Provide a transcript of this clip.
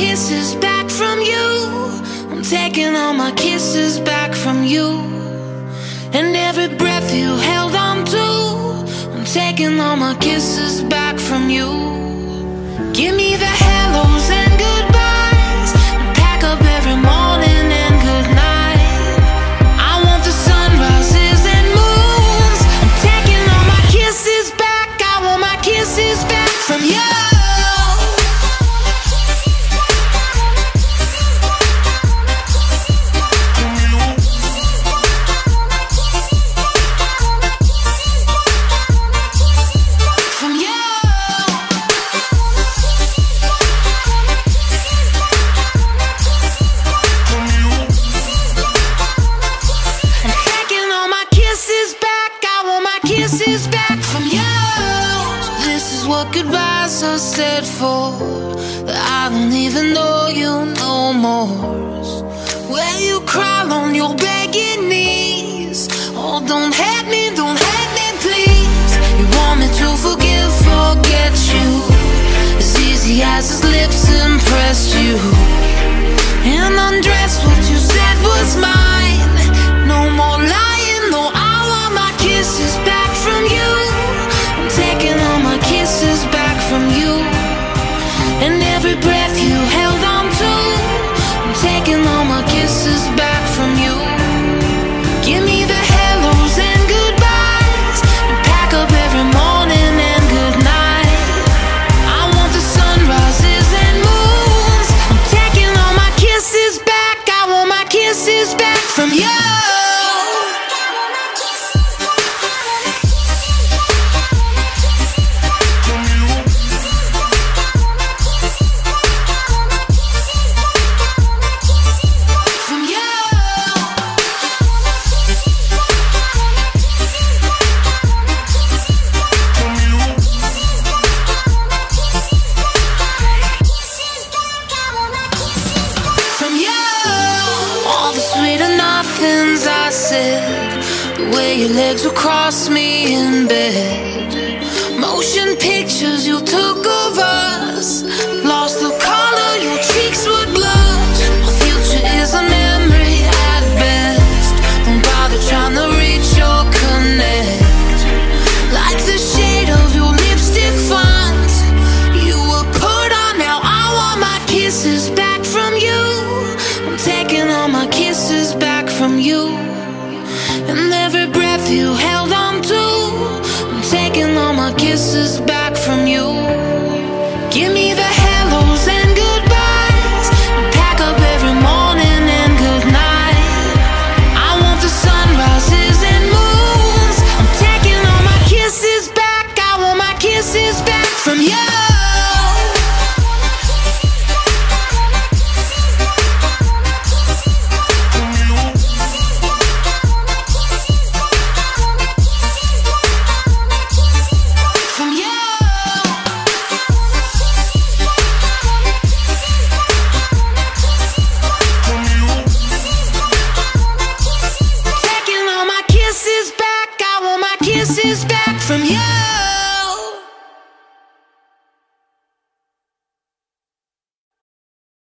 kisses back from you. I'm taking all my kisses back from you. And every breath you held on to. I'm taking all my kisses back from you. Give me the hellos and goodbyes. And pack up every morning and good night. I want the sunrises and moons. I'm taking all my kisses back. I want my kisses back from you. From you. This is what goodbyes are said for. That I don't even know you no more. Where you crawl on your all is kisses said where your legs would cross me in bed. Motion pictures you took of us lost the color, your cheeks would blush. Our future is a memory at best. Don't bother trying to reach or connect. Like the shade of your lipstick font, you were put on. Now I want my kisses back from you. I'm taking all my kisses back from you. kisses back from you. Give me the hellos and goodbyes. I pack up every morning and goodnight. I want the sunrises and moons. I'm taking all my kisses back. I want my kisses back from you. is back from you.